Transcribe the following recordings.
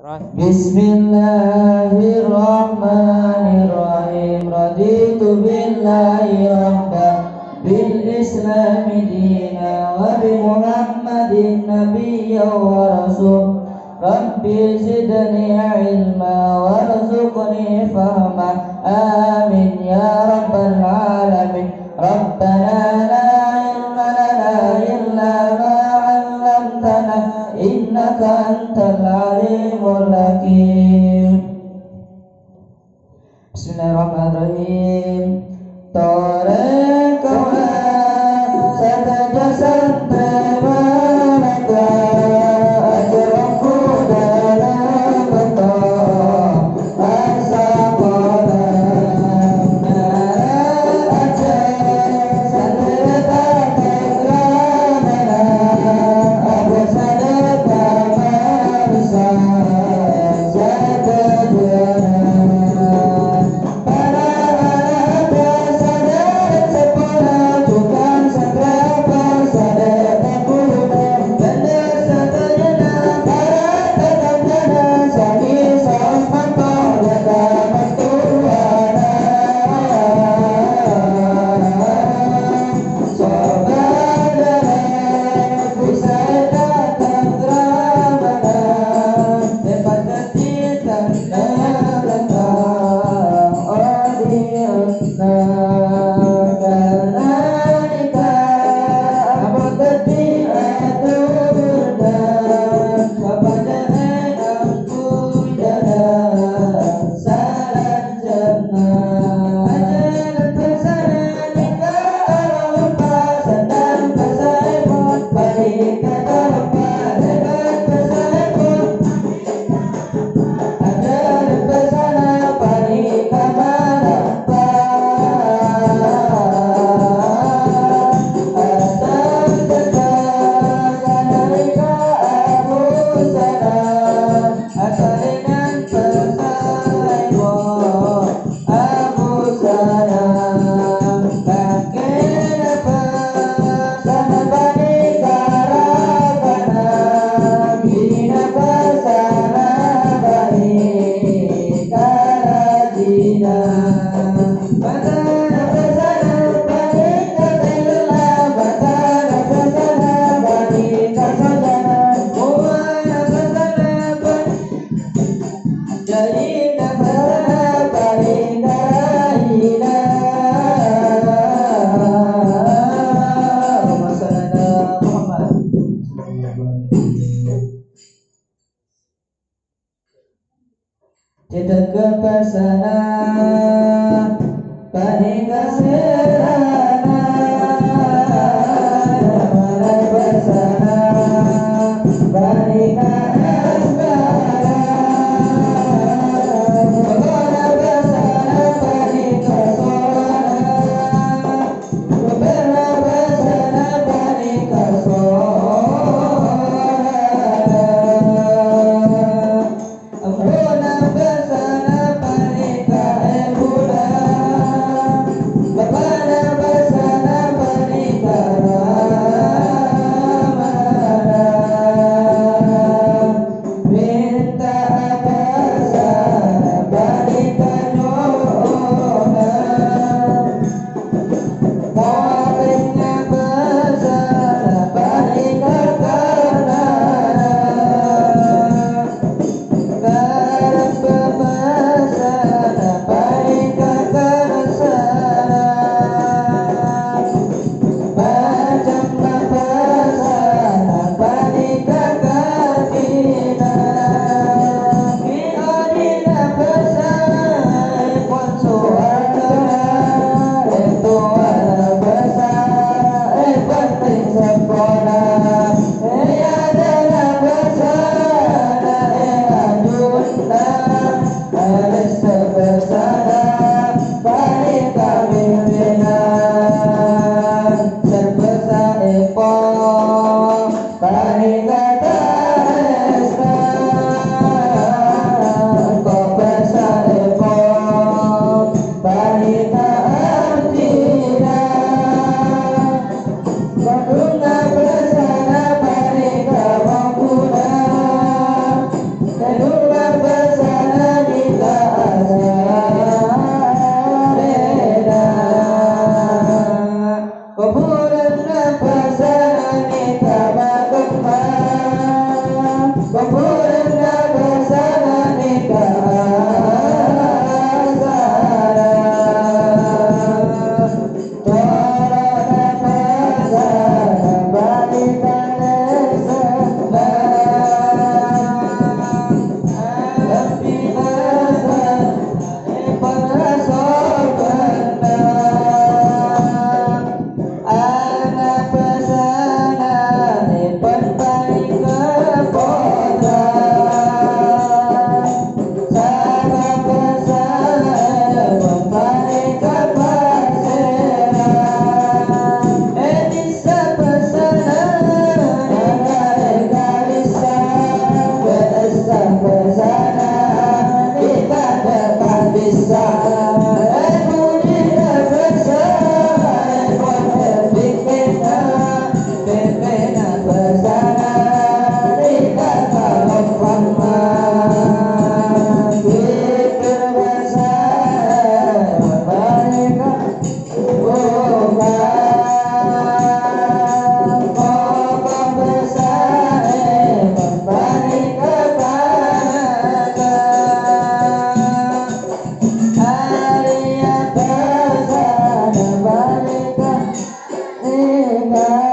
بسم الله الرحمن الرحيم. رضيت بالله ربا بالإسلام دينا وبمحمد نبيا ورسول. ربي زدني علما وارزقني فهما. آمين يا رب العالمين. ربنا Bismillahirrahmanirrahim. Amen.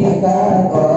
Gracias.